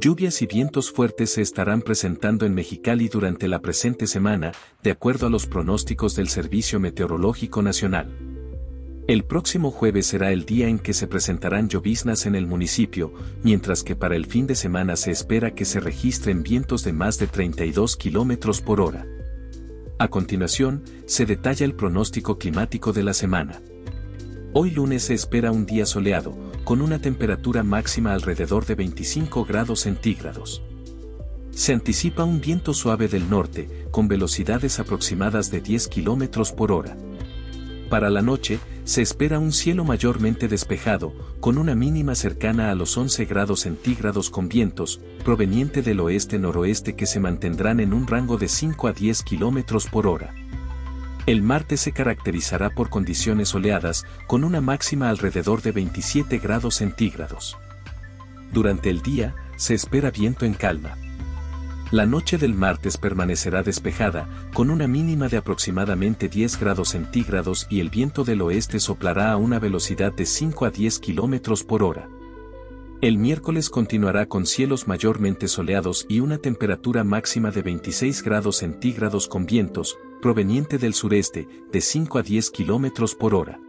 Lluvias y vientos fuertes se estarán presentando en Mexicali durante la presente semana, de acuerdo a los pronósticos del Servicio Meteorológico Nacional. El próximo jueves será el día en que se presentarán lloviznas en el municipio, mientras que para el fin de semana se espera que se registren vientos de más de 32 km por hora. A continuación, se detalla el pronóstico climático de la semana. Hoy lunes se espera un día soleado, con una temperatura máxima alrededor de 25 grados centígrados. Se anticipa un viento suave del norte, con velocidades aproximadas de 10 km por hora. Para la noche, se espera un cielo mayormente despejado, con una mínima cercana a los 11 grados centígrados con vientos, proveniente del oeste-noroeste que se mantendrán en un rango de 5 a 10 km por hora. El martes se caracterizará por condiciones soleadas, con una máxima alrededor de 27 grados centígrados. Durante el día, se espera viento en calma. La noche del martes permanecerá despejada, con una mínima de aproximadamente 10 grados centígrados y el viento del oeste soplará a una velocidad de 5 a 10 kilómetros por hora. El miércoles continuará con cielos mayormente soleados y una temperatura máxima de 26 grados centígrados con vientos, proveniente del sureste, de 5 a 10 kilómetros por hora.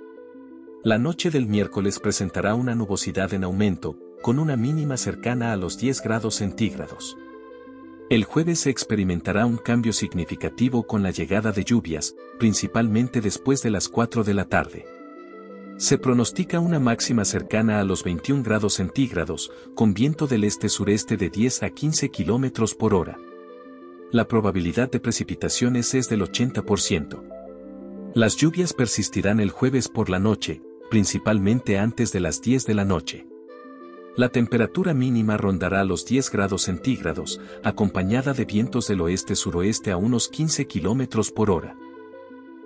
La noche del miércoles presentará una nubosidad en aumento, con una mínima cercana a los 10 grados centígrados. El jueves se experimentará un cambio significativo con la llegada de lluvias, principalmente después de las 4 de la tarde. Se pronostica una máxima cercana a los 21 grados centígrados, con viento del este-sureste de 10 a 15 kilómetros por hora. La probabilidad de precipitaciones es del 80%. Las lluvias persistirán el jueves por la noche, principalmente antes de las 10 de la noche. La temperatura mínima rondará los 10 grados centígrados, acompañada de vientos del oeste-suroeste a unos 15 kilómetros por hora.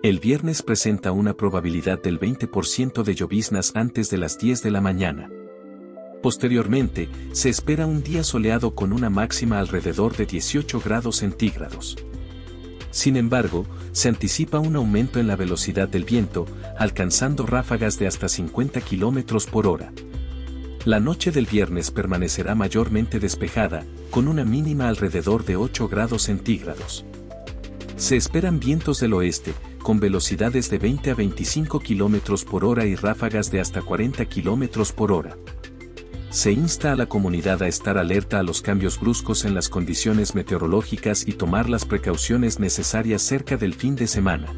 El viernes presenta una probabilidad del 20% de lloviznas antes de las 10 de la mañana. Posteriormente, se espera un día soleado con una máxima alrededor de 18 grados centígrados. Sin embargo, se anticipa un aumento en la velocidad del viento, alcanzando ráfagas de hasta 50 kilómetros por hora. La noche del viernes permanecerá mayormente despejada, con una mínima alrededor de 8 grados centígrados. Se esperan vientos del oeste, con velocidades de 20 a 25 kilómetros por hora y ráfagas de hasta 40 kilómetros por hora. Se insta a la comunidad a estar alerta a los cambios bruscos en las condiciones meteorológicas y tomar las precauciones necesarias cerca del fin de semana.